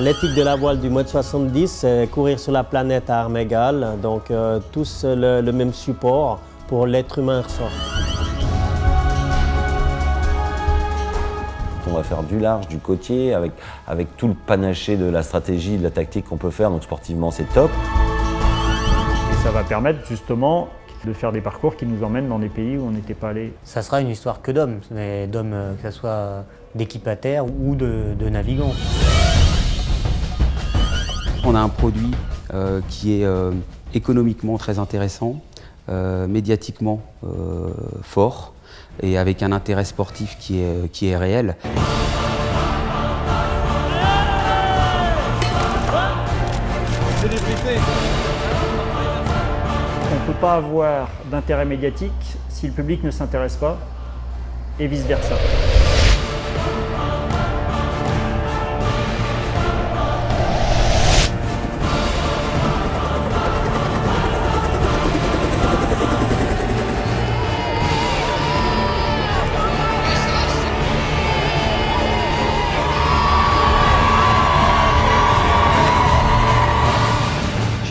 L'éthique de la voile du mois de 70, c'est courir sur la planète à armes égales, donc euh, tous le, le même support pour l'être humain ressort. On va faire du large, du côtier, avec, avec tout le panaché de la stratégie, de la tactique qu'on peut faire, donc sportivement c'est top. Et ça va permettre justement de faire des parcours qui nous emmènent dans des pays où on n'était pas allé. Ça sera une histoire que d'hommes, mais d'hommes euh, que ce soit d'équipataires ou de, de navigants. On a un produit euh, qui est euh, économiquement très intéressant, euh, médiatiquement fort et avec un intérêt sportif qui est, qui est réel. On ne peut pas avoir d'intérêt médiatique si le public ne s'intéresse pas et vice-versa.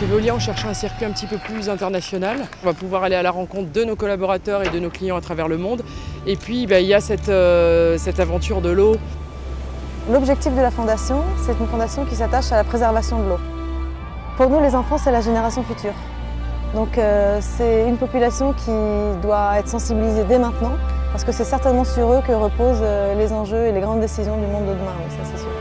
Chez Veolia, on cherche un circuit un petit peu plus international. On va pouvoir aller à la rencontre de nos collaborateurs et de nos clients à travers le monde. Et puis, bah, il y a cette, euh, cette aventure de l'eau. L'objectif de la fondation, c'est une fondation qui s'attache à la préservation de l'eau. Pour nous, les enfants, c'est la génération future. Donc euh, c'est une population qui doit être sensibilisée dès maintenant, parce que c'est certainement sur eux que reposent euh, les enjeux et les grandes décisions du monde de demain, ça c'est sûr.